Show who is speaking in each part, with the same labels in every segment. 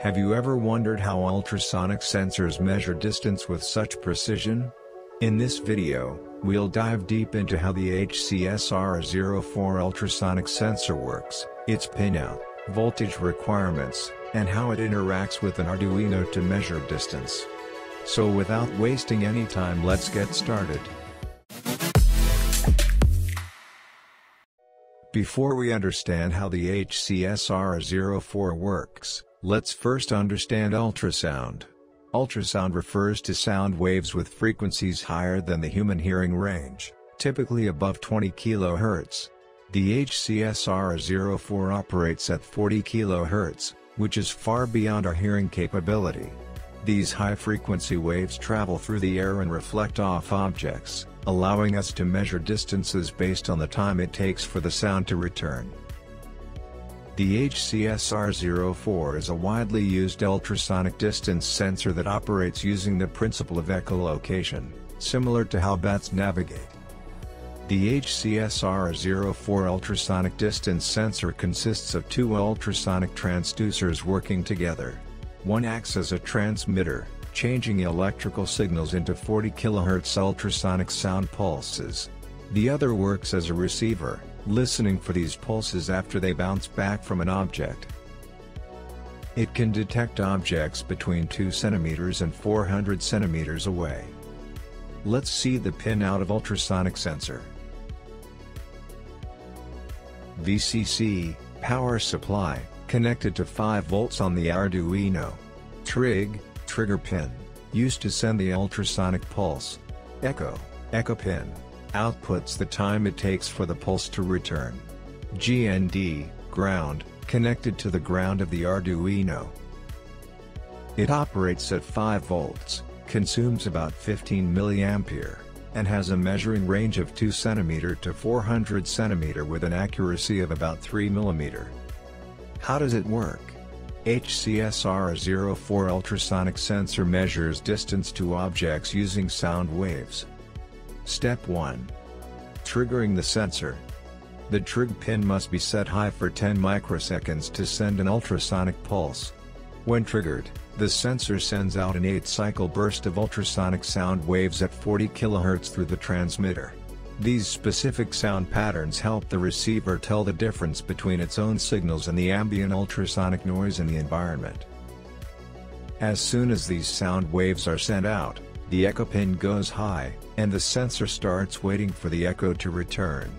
Speaker 1: Have you ever wondered how ultrasonic sensors measure distance with such precision? In this video, we'll dive deep into how the HCSR04 ultrasonic sensor works, its pinout, voltage requirements, and how it interacts with an Arduino to measure distance. So without wasting any time let's get started. Before we understand how the HCSR04 works, let's first understand ultrasound. Ultrasound refers to sound waves with frequencies higher than the human hearing range, typically above 20 kHz. The HCSR04 operates at 40 kHz, which is far beyond our hearing capability. These high-frequency waves travel through the air and reflect off objects, allowing us to measure distances based on the time it takes for the sound to return. The HCSR04 is a widely used ultrasonic distance sensor that operates using the principle of echolocation, similar to how bats navigate. The HCSR04 ultrasonic distance sensor consists of two ultrasonic transducers working together. One acts as a transmitter, changing electrical signals into 40 kHz ultrasonic sound pulses. The other works as a receiver, listening for these pulses after they bounce back from an object. It can detect objects between 2 cm and 400 cm away. Let's see the pin out of ultrasonic sensor. VCC, power supply, connected to 5 volts on the Arduino. Trig, trigger pin, used to send the ultrasonic pulse. Echo, echo pin, outputs the time it takes for the pulse to return. GND, ground, connected to the ground of the Arduino. It operates at 5 volts, consumes about 15 mA, and has a measuring range of 2 cm to 400 cm with an accuracy of about 3 mm. How does it work? HCSR04 ultrasonic sensor measures distance to objects using sound waves. Step 1. Triggering the sensor. The trig pin must be set high for 10 microseconds to send an ultrasonic pulse. When triggered, the sensor sends out an 8-cycle burst of ultrasonic sound waves at 40 kHz through the transmitter. These specific sound patterns help the receiver tell the difference between its own signals and the ambient ultrasonic noise in the environment. As soon as these sound waves are sent out, the echo pin goes high, and the sensor starts waiting for the echo to return.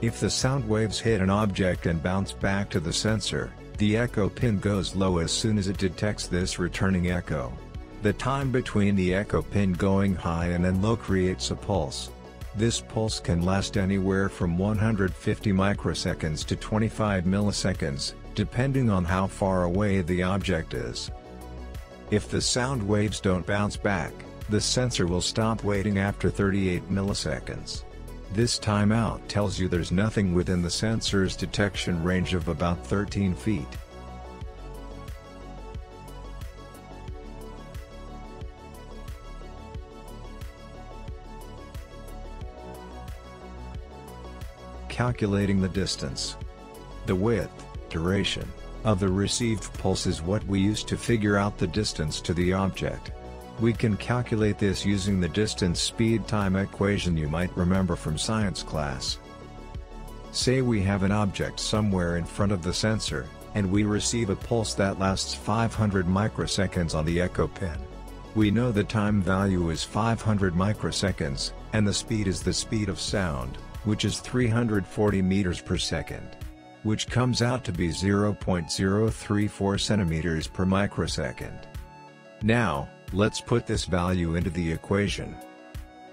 Speaker 1: If the sound waves hit an object and bounce back to the sensor, the echo pin goes low as soon as it detects this returning echo. The time between the echo pin going high and then low creates a pulse. This pulse can last anywhere from 150 microseconds to 25 milliseconds, depending on how far away the object is. If the sound waves don't bounce back, the sensor will stop waiting after 38 milliseconds. This timeout tells you there's nothing within the sensor's detection range of about 13 feet. calculating the distance. The width, duration, of the received pulse is what we use to figure out the distance to the object. We can calculate this using the distance speed time equation you might remember from science class. Say we have an object somewhere in front of the sensor, and we receive a pulse that lasts 500 microseconds on the echo pin. We know the time value is 500 microseconds, and the speed is the speed of sound which is 340 meters per second. Which comes out to be 0.034 centimeters per microsecond. Now, let's put this value into the equation.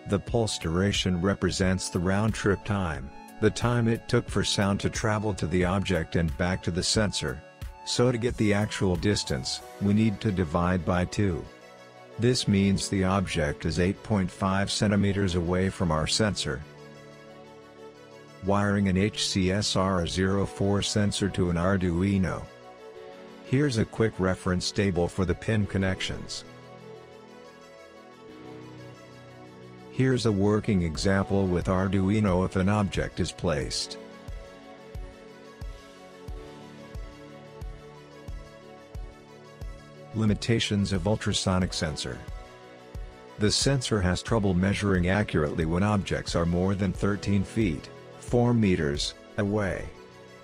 Speaker 1: The pulse duration represents the round-trip time, the time it took for sound to travel to the object and back to the sensor. So to get the actual distance, we need to divide by 2. This means the object is 8.5 centimeters away from our sensor, wiring an HCSR04 sensor to an Arduino. Here's a quick reference table for the pin connections. Here's a working example with Arduino if an object is placed. Limitations of ultrasonic sensor. The sensor has trouble measuring accurately when objects are more than 13 feet, 4 meters, away.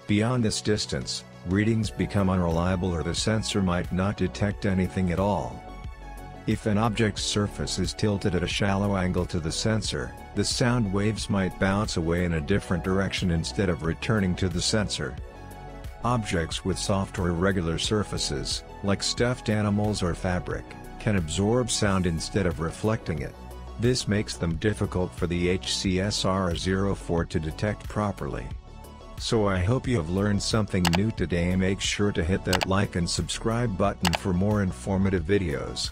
Speaker 1: Beyond this distance, readings become unreliable or the sensor might not detect anything at all. If an object's surface is tilted at a shallow angle to the sensor, the sound waves might bounce away in a different direction instead of returning to the sensor. Objects with soft or irregular surfaces, like stuffed animals or fabric, can absorb sound instead of reflecting it. This makes them difficult for the HCSR04 to detect properly. So I hope you have learned something new today make sure to hit that like and subscribe button for more informative videos.